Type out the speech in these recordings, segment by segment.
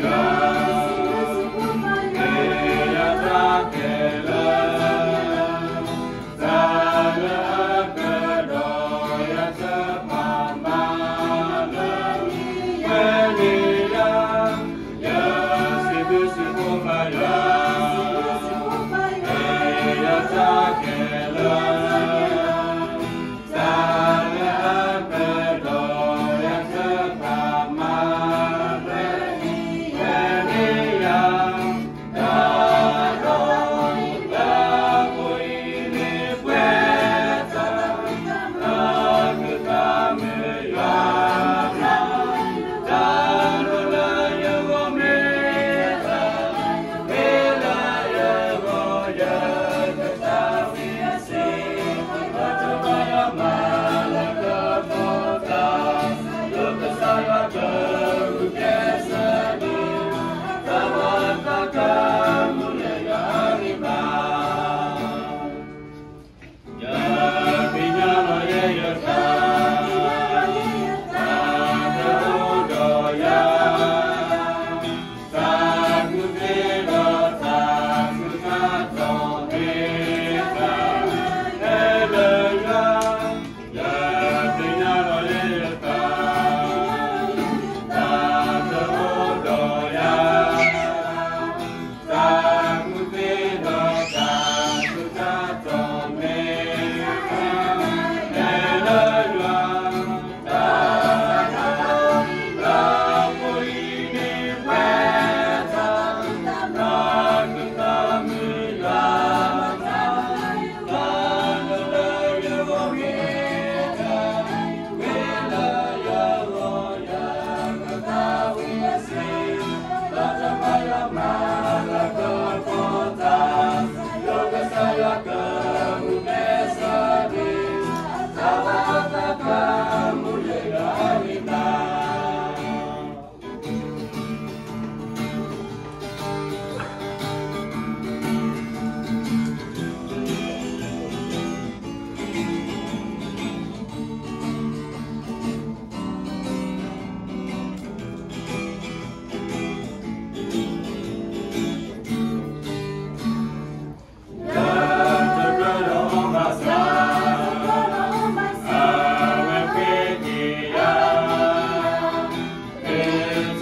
Lord.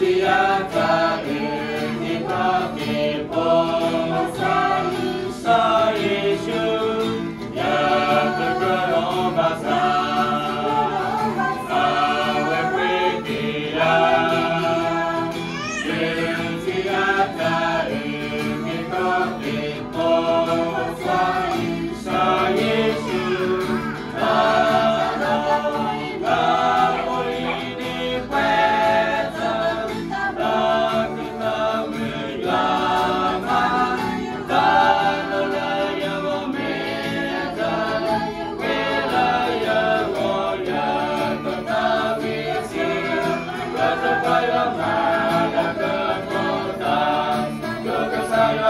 Fiat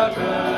Father.